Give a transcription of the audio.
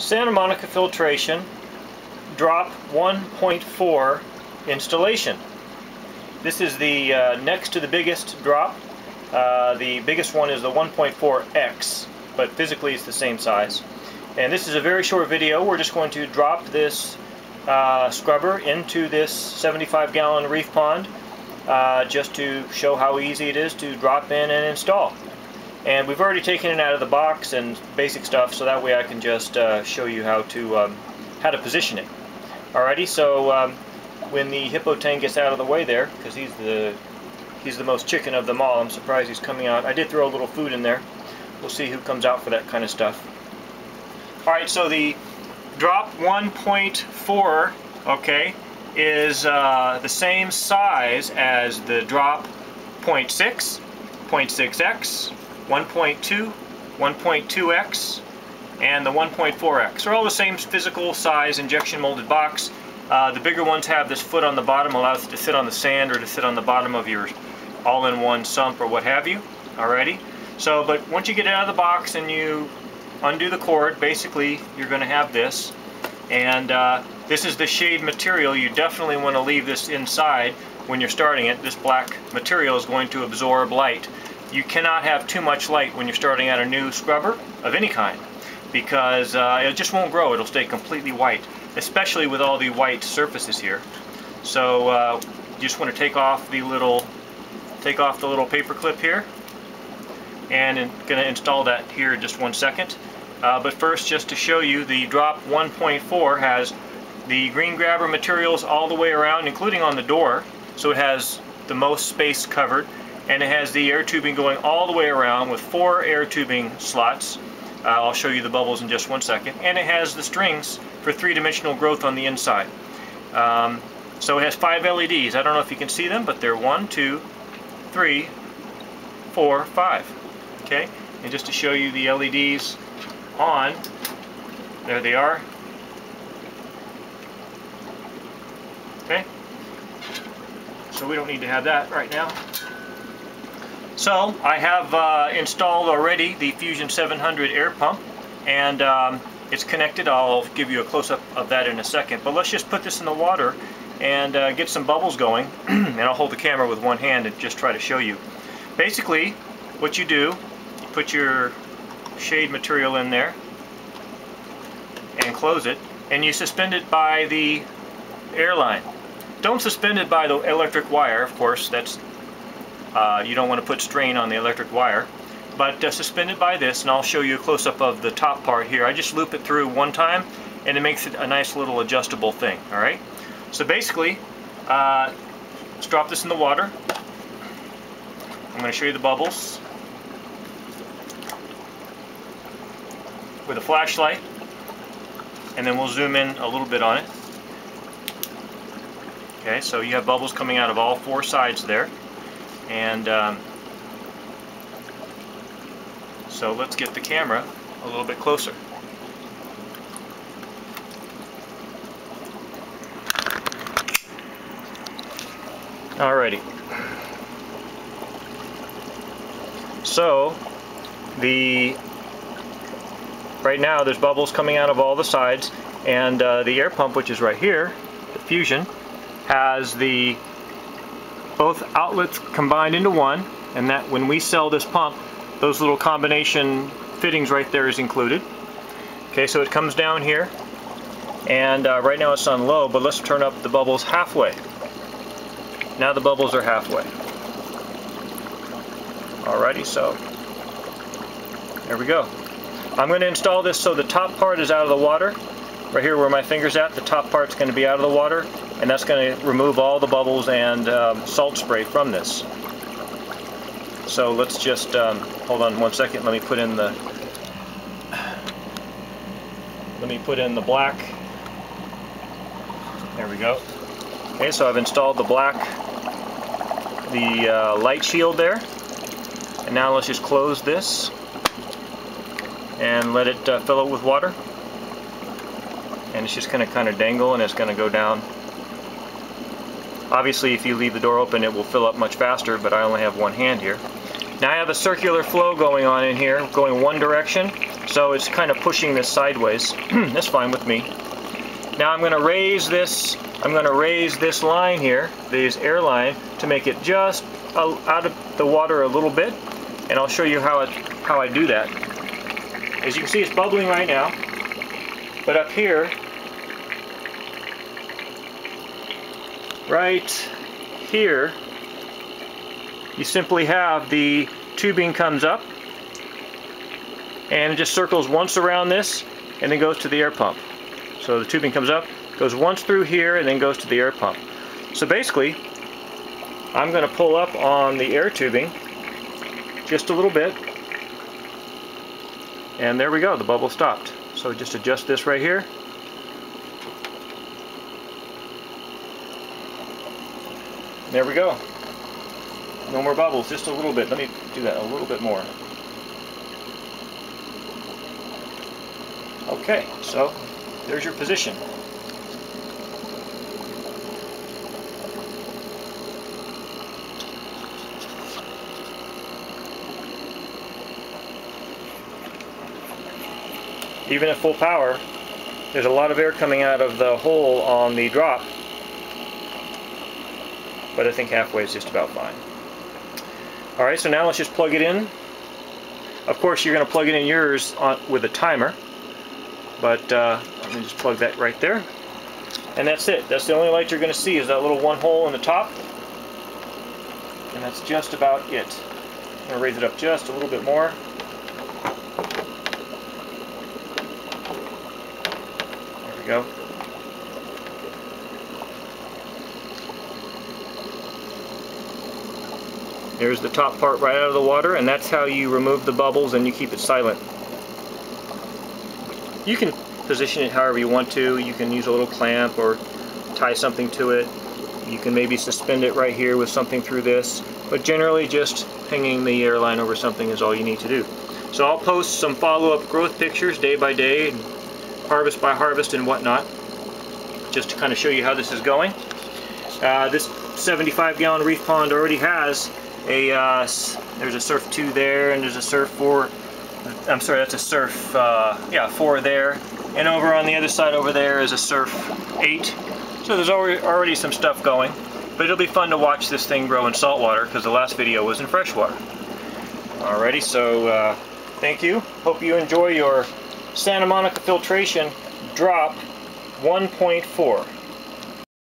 Santa Monica Filtration drop 1.4 installation. This is the uh, next to the biggest drop. Uh, the biggest one is the 1.4X, but physically it's the same size. And this is a very short video. We're just going to drop this uh, scrubber into this 75 gallon reef pond uh, just to show how easy it is to drop in and install. And we've already taken it out of the box and basic stuff so that way I can just uh, show you how to um, how to position it. Alrighty, so um, when the hippo tang gets out of the way there, because he's the he's the most chicken of them all, I'm surprised he's coming out. I did throw a little food in there. We'll see who comes out for that kind of stuff. Alright, so the drop 1.4, okay, is uh, the same size as the drop 0.6, 0.6x, 1.2, 1.2x, and the 1.4x. They're all the same physical size injection molded box. Uh, the bigger ones have this foot on the bottom, allows it to sit on the sand or to sit on the bottom of your all-in-one sump or what have you. Alrighty. So, but once you get it out of the box and you undo the cord, basically you're going to have this. And uh, this is the shade material. You definitely want to leave this inside when you're starting it. This black material is going to absorb light. You cannot have too much light when you're starting out a new scrubber of any kind because uh, it just won't grow. It'll stay completely white, especially with all the white surfaces here. So uh, you just want to take off the little take off the little paper clip here and I'm going to install that here in just one second. Uh, but first, just to show you, the drop 1.4 has the green grabber materials all the way around, including on the door, so it has the most space covered, and it has the air tubing going all the way around with four air tubing slots. Uh, I'll show you the bubbles in just one second. And it has the strings for three-dimensional growth on the inside. Um, so it has five LEDs. I don't know if you can see them, but they're one, two, three, four, five. Okay, and just to show you the LEDs on, there they are. Okay, so we don't need to have that right now. So I have uh, installed already the Fusion 700 air pump and um, it's connected. I'll give you a close-up of that in a second. But let's just put this in the water and uh, get some bubbles going. and I'll hold the camera with one hand and just try to show you. Basically, what you do, you put your shade material in there and close it and you suspend it by the airline. Don't suspend it by the electric wire, of course, that's uh, you don't want to put strain on the electric wire. But uh, suspend it by this, and I'll show you a close-up of the top part here. I just loop it through one time, and it makes it a nice little adjustable thing, all right? So basically, uh, let's drop this in the water. I'm going to show you the bubbles with a flashlight, and then we'll zoom in a little bit on it. Okay, so you have bubbles coming out of all four sides there. And um, so let's get the camera a little bit closer. Alrighty. So the right now there's bubbles coming out of all the sides and uh, the air pump which is right here, the Fusion, has the both outlets combined into one and that when we sell this pump those little combination fittings right there is included. Okay so it comes down here and uh, right now it's on low but let's turn up the bubbles halfway. Now the bubbles are halfway. Alrighty so there we go. I'm going to install this so the top part is out of the water right here where my finger's at the top part's going to be out of the water and that's going to remove all the bubbles and um, salt spray from this. So let's just, um, hold on one second, let me put in the, let me put in the black, there we go. Okay, so I've installed the black, the uh, light shield there, and now let's just close this and let it uh, fill it with water and it's just going to kind of dangle and it's going to go down Obviously if you leave the door open it will fill up much faster, but I only have one hand here. Now I have a circular flow going on in here, going one direction, So it's kind of pushing this sideways. That's fine with me. Now I'm going to raise this, I'm going to raise this line here, this air line, to make it just out of the water a little bit. And I'll show you how, it, how I do that. As you can see, it's bubbling right now. But up here, right here, you simply have the tubing comes up and it just circles once around this and then goes to the air pump. So the tubing comes up, goes once through here, and then goes to the air pump. So basically, I'm going to pull up on the air tubing just a little bit, and there we go, the bubble stopped. So just adjust this right here. There we go. No more bubbles, just a little bit. Let me do that a little bit more. Okay, so there's your position. Even at full power, there's a lot of air coming out of the hole on the drop, but I think halfway is just about fine. Alright, so now let's just plug it in. Of course, you're going to plug it in yours on, with a timer. But uh, let me just plug that right there. And that's it. That's the only light you're going to see is that little one hole in the top. And that's just about it. I'm going to raise it up just a little bit more. There we go. There's the top part right out of the water, and that's how you remove the bubbles and you keep it silent. You can position it however you want to. You can use a little clamp or tie something to it. You can maybe suspend it right here with something through this, but generally just hanging the airline over something is all you need to do. So I'll post some follow-up growth pictures day by day, harvest by harvest and whatnot, just to kind of show you how this is going. Uh, this 75 gallon reef pond already has a, uh, there's a surf 2 there and there's a surf 4 I'm sorry, that's a Surf, uh, yeah, 4 there. And over on the other side over there is a Surf 8. So there's already, already some stuff going. But it'll be fun to watch this thing grow in saltwater because the last video was in freshwater. Alrighty, so uh, thank you. Hope you enjoy your Santa Monica filtration drop 1.4.